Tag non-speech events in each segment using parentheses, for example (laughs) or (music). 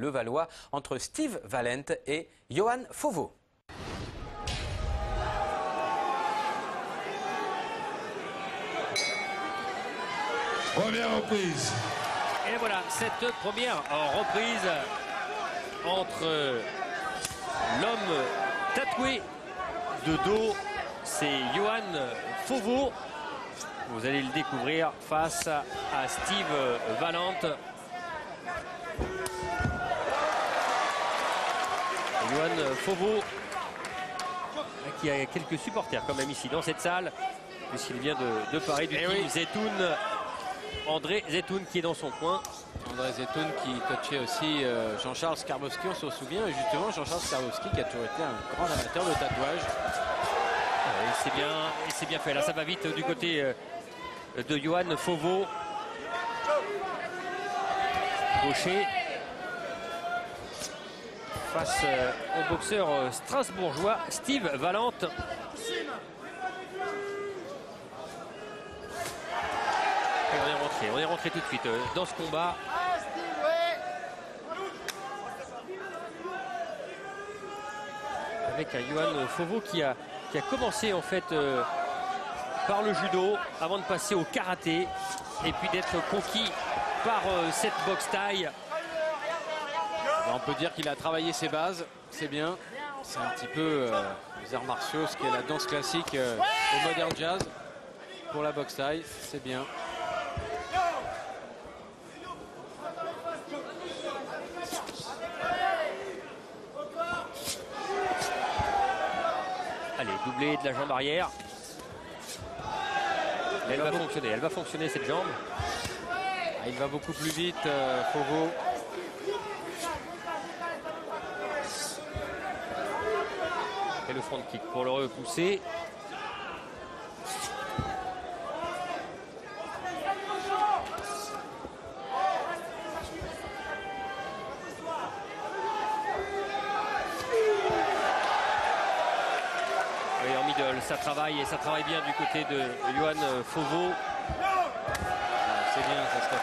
Levallois entre Steve Valent et Johan Fauveau. Première reprise. Et voilà, cette première reprise entre l'homme tatoué de dos, c'est Johan Fauveau. Vous allez le découvrir face à Steve Valente. Johan Fauveau, qui a quelques supporters quand même ici dans cette salle, puisqu'il vient de, de Paris, du Eh team oui. Zetoun. André Zetoun qui est dans son coin. André Zetoun qui coachait aussi euh, Jean-Charles Skarbowski, on s'en souvient. Et justement, Jean-Charles Skarbowski qui a toujours été un grand amateur de tatouage. Et c'est bien, et c'est bien fait. Là, ça va vite du côté euh, de Johan Fauveau. Gaucher. Face euh, au boxeur euh, strasbourgeois Steve Valente. Et on est rentré, on est rentré tout de suite euh, dans ce combat. Avec un Johan Fauveau qui a, qui a commencé en fait par le judo avant de passer au karaté et puis d'être conquis par cette boxe taille. On peut dire qu'il a travaillé ses bases, c'est bien. C'est un petit peu euh, les arts martiaux, ce qui est la danse classique euh, au modern jazz. Pour la boxe taille, c'est bien. Allez, doublé de la jambe arrière. Elle va fonctionner, elle va fonctionner cette jambe. Ah, il va beaucoup plus vite, euh, Fauveau. Et le front kick pour le repousser. Oui, en middle, ça travaille et ça travaille bien du côté de Johan Fauveau. C'est bien, ça se fait.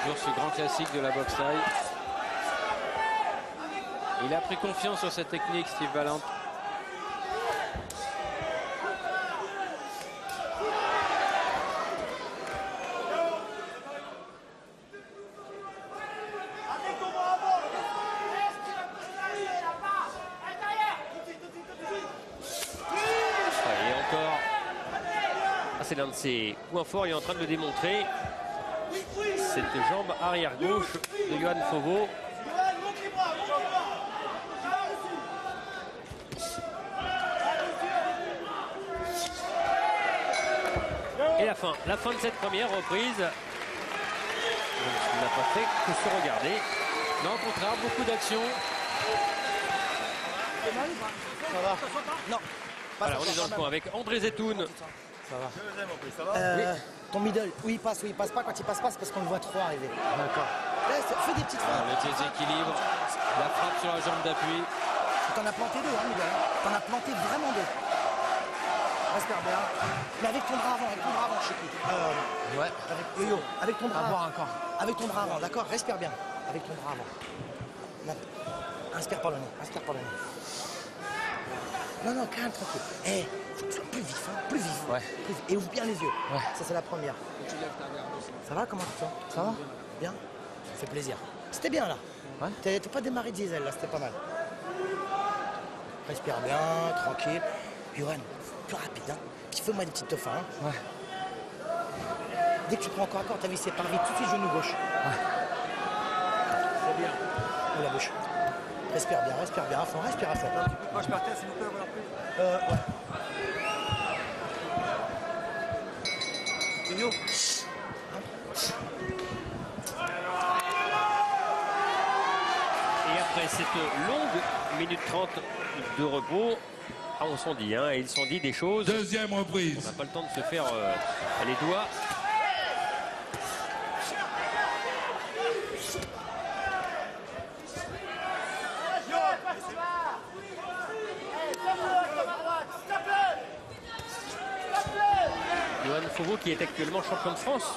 Toujours ce grand classique de la boxe taille. Il a pris confiance sur cette technique, Steve Valente. Encore, Ah, c'est l'un de ses points forts, il est en train de le démontrer. Cette jambe arrière gauche de Johan Fauveau. Et la fin, la fin de cette première reprise. On n'a pas fait que se regarder. Non, au contraire, beaucoup d'action. Voilà, on est dans le coin avec André Zetoun. Euh, Ton middle, oui, il passe, oui, il passe pas. Quand il passe pas, c'est parce qu'on le voit trop arriver. D'accord. Fais des petites Ah, frappes. le déséquilibre, la frappe sur la jambe d'appui. T'en as planté deux, hein, middle. hein. T'en as planté vraiment deux. Respire bien. Mais avec ton bras avant, avec ton bras avant, plus. Euh, Ouais. avec, yo-yo, avec ton bras avant. encore. Avec ton bras avant, d'accord? Respire bien. Avec ton bras avant. Là. Inspire par le nez, inspire par le nez. Non, non, calme, tranquille. Eh, faut que tu sois plus vif, hein, plus vif. Ouais. Plus vif. Et ouvre bien les yeux. Ça, c'est la première. Ça va Comment tu te sens? Ça va? Bien? Ça fait plaisir. C'était bien, là. Ouais. T'as t'as pas démarré diesel, là, c'était pas mal. Respire bien, tranquille. Johan, plus rapide, hein. Puis fais-moi des petites tofas, hein. Ouais. Dès que tu prends encore à corps, t'as vu, c'est par vite, tout de suite, genou gauche. C'est bien. Ouvre la bouche. Respire bien, respire bien à fond, respire à fond. Moi je partais, s'il vous plaît, voilà plus. Euh, ouais. Et après cette longue minute 30 de repos, ah, on s'en dit, hein, et ils s'en dit des choses. Deuxième On reprise. n'a pas le temps de se faire euh, les doigts. Johan Fauveau qui est actuellement champion de France.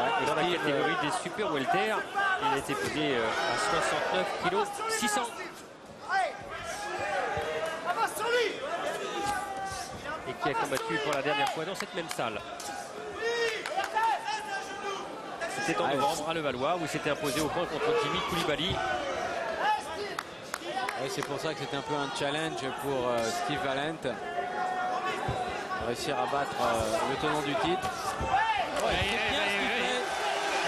Ouais, Et dans la catégorie des super welter, il a été pesé à 69 kg 600. Et qui a combattu pour la dernière fois dans cette même salle. C'était en Ah, novembre à Levallois où il s'était imposé au point contre Jimmy Koulibaly. C'est pour ça que c'était un peu un challenge pour euh, Steve Valent. Réussir à battre euh, le tenant du titre. Ouais,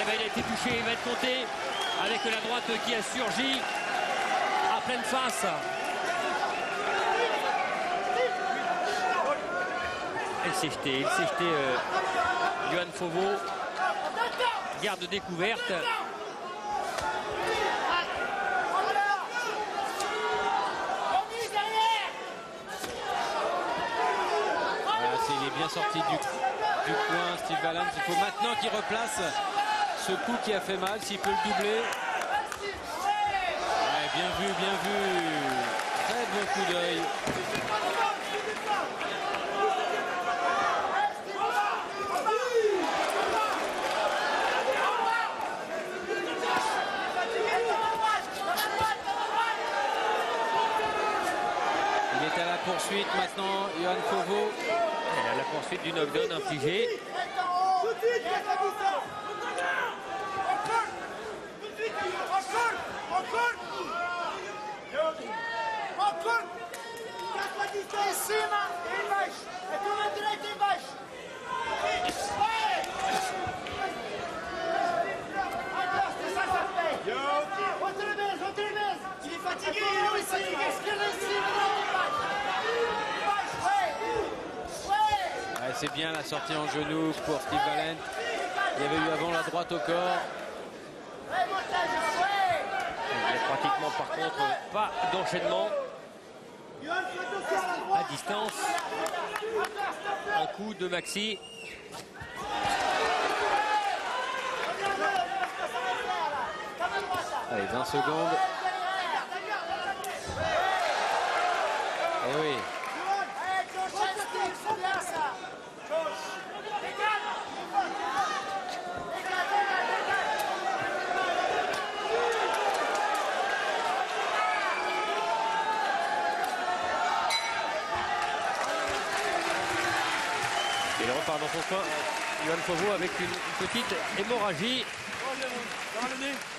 eh ben, il a été touché, il va être compté avec la droite qui a surgi à pleine face. Il s'est jeté, il s'est jeté euh, Johan Fauveau. Garde découverte. Il est bien sorti du, du coin, Steve Valent. Il faut maintenant qu'il replace ce coup qui a fait mal, s'il peut le doubler. Ouais, bien vu, bien vu. Très bon coup d'œil. Il est à la poursuite maintenant, Johan Fauveau. Et à la poursuite du knockdown infligé. C'est bien la sortie en genou pour Steve. Il y avait eu avant la droite au corps. Ouais, montage, ouais. Il y a pratiquement par contre pas d'enchaînement à distance. Un coup de Maxi. Allez, 20 secondes. Eh oui, Allez, t'enchaînes, Steve, c'est bien ça. Il son coin. Johan Fauveau avec une petite hémorragie.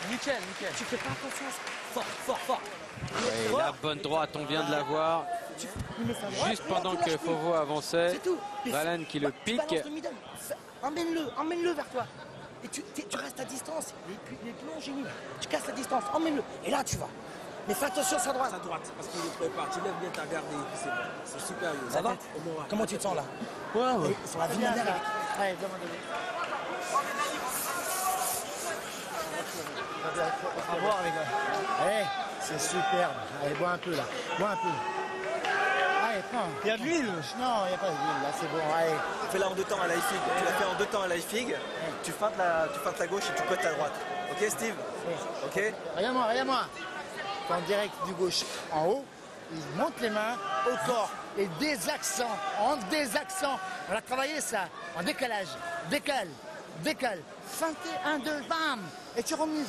Nickel, nickel. Tu fais pas confiance. Fort, fort, fort. Et la bonne droite, on vient de la voir. Juste pendant que Fauveau avançait, C'est tout. Mais Valent qui le pique. Emmène-le, emmène-le vers toi. Et tu, t'es- tu restes à distance. Les. Tu casses la distance, emmène-le. Et là, tu vas. Mais fais attention à sa droite. à droite parce qu'il est prépare. Tu lèves bien ta garde et puis c'est bon. C'est super. Ça va Au moral. Comment tu te sens là Ouais, ouais. Et Sur la vie derrière. Allez, demande-le. À voir, les gars. Allez, c'est superbe. Allez, bois un peu là. Bois un peu. Allez, prends. Il y a de l'huile. Non, il n'y a pas d'huile là, c'est bon. Allez. Fais-la en deux temps à la fig. Tu l'as fait en deux temps à la fig. Tu feintes la, tu feintes la gauche et tu cotes ta droite. Ok, Steve Ok Regarde-moi, regarde-moi. En direct du gauche en haut, il monte les mains au corps et des accents, en des accents. On a travaillé ça, en décalage. Décale, décale. Feinté, un, deux, bam Et tu remises.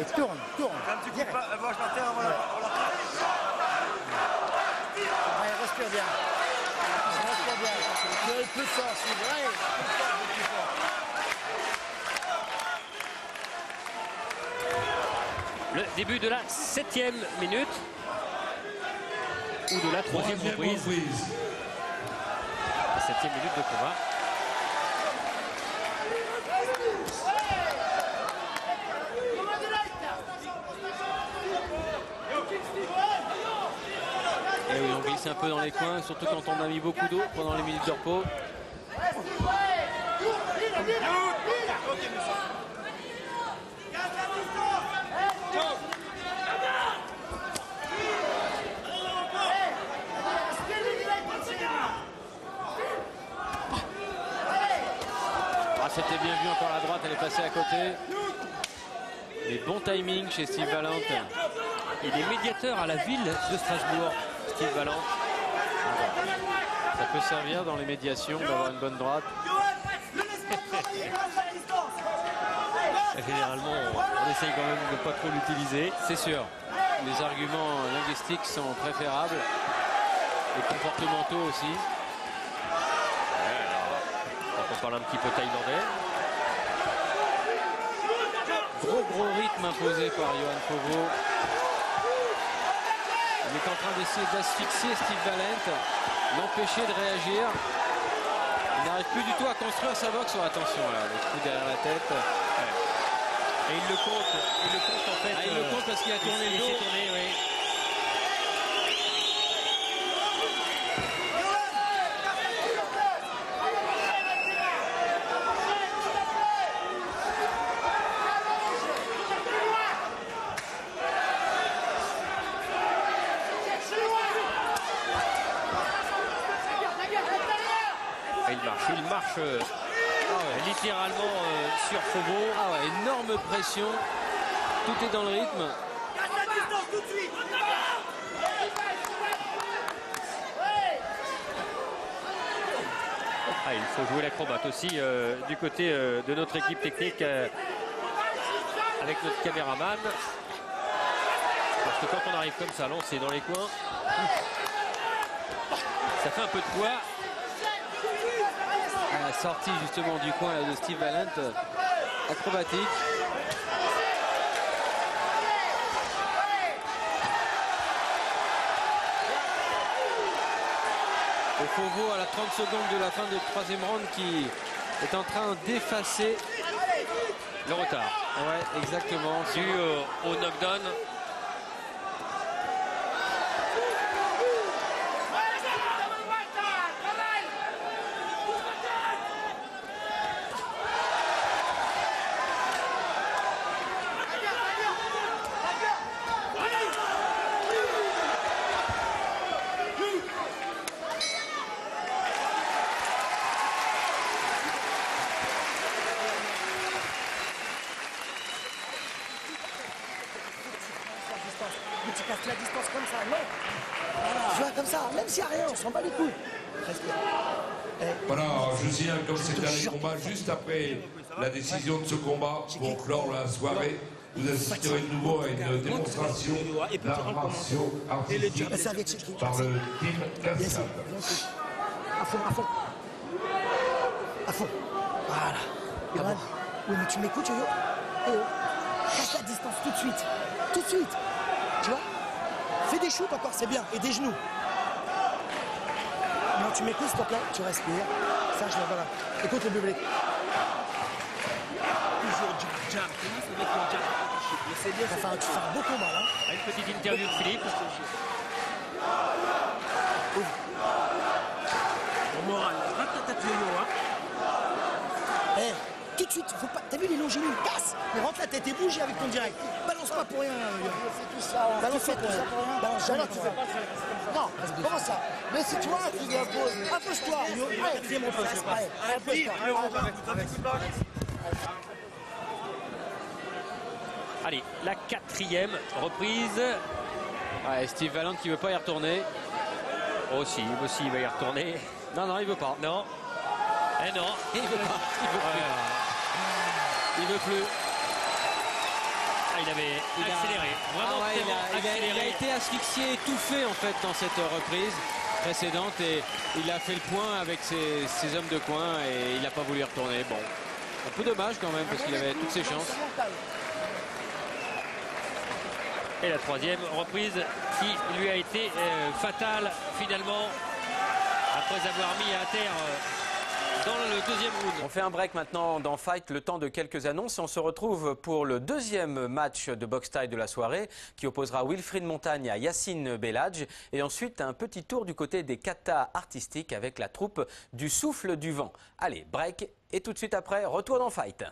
Et tourne, tourne. Direct. Moi, je m'attends avant la. Allez, respire bien. Respire bien. Tu as plus fort, Steve. Ouais, plus fort, plus fort. Le début de la septième minute. Ou de la troisième reprise. reprise. La septième minute de combat. Et oui, on glisse un peu dans les coins, surtout quand on a mis beaucoup d'eau pendant les minutes de repos. Ah, c'était bien elle est passée à côté. Les bons timings chez Steve Valent. Il est médiateur à la ville de Strasbourg, Steve Valent. Ça peut servir dans les médiations d'avoir une bonne droite. (laughs) Généralement, on, on essaye quand même de ne pas trop l'utiliser. C'est sûr. Les arguments linguistiques sont préférables. Et comportementaux aussi. Quand on parle un petit peu thaïlandais. Gros gros rythme imposé par Johan Fovo. Il est en train d'essayer d'asphyxier Steve Valent, l'empêcher de réagir. Il n'arrive plus du tout à construire sa boxe. Oh, attention là, le coup derrière la tête. Et il le compte. Il le compte en fait. Ah, il le euh, compte parce qu'il a tourné il le dos. tourné, oui. Il marche. Euh, littéralement euh, sur Fauveau. Ah ouais, énorme pression. Tout est dans le rythme. Ah, il faut jouer l'acrobate aussi euh, du côté euh, de notre équipe technique euh, avec notre caméraman. Parce que quand on arrive comme ça, lancé dans les coins, ça fait un peu de poids. La sortie justement du coin de Steve Valent. Acrobatique. Et Fauveau à la 30 secondes de la fin du troisième round qui est en train d'effacer. Le retard Ouais, exactement. dû euh, au knockdown. Mais tu casses la distance comme ça, non Tu vois, comme ça, même s'il n'y a rien, on s'en bat les couilles. Respire. Voilà, je signale comme c'était un combat juste après la décision de ce combat pour clore la soirée. Vous assisterez de nouveau à une démonstration d'arts martiaux artistiques par le team sûr. À fond, à fond. À fond. Voilà. Johan, oui, mais tu m'écoutes, Yo-Yo Eh oh. Casse la distance tout de suite. Tout de suite. Tu vois Fais des shoots encore, c'est bien. Et des genoux. Non, tu m'écoutes, s'il te plaît. Tu respires. Ça, je voilà. Écoute le public. Toujours jab, jab. Comment ça va être le jab c'est bien, Ça fait un, beau combat, là. Une petite interview de Philippe. le moral. Rate ta tête, yo-yo, hein. Eh, tout de suite, faut pas. T'as vu les longs genoux Casse Mais rentre la tête et bouge avec ton direct. Balance pas pour rien. Balance pas pour rien. Balance jamais pour rien. Non, comment ça Mais c'est toi qui lui impose. Impose-toi, Yo. Allez, quatrième repose. Allez, impose-toi. Allez, la quatrième reprise. Ouais, Steve Valent qui veut pas y retourner. Aussi, aussi, il va y retourner. Non, non, il veut pas. Non. Eh non. Il veut pas. Il veut plus. Il veut plus. Ah, il avait Il a- accéléré. Vraiment Ah ouais, il, a, tellement il a- il a accéléré. été asphyxié, étouffé en fait dans cette reprise précédente et il a fait le point avec ses, ses hommes de coin et il n'a pas voulu retourner. Bon, un peu dommage quand même parce qu'il avait toutes ses chances. Et la troisième reprise qui lui a été euh, fatale finalement après avoir mis à terre euh, On fait un break maintenant dans Fight, le temps de quelques annonces on se retrouve pour le deuxième match de boxe taille de la soirée qui opposera Wilfried Montagne à Yacine Belladj et ensuite un petit tour du côté des katas artistiques avec la troupe du souffle du vent. Allez, break et tout de suite après, retour dans Fight.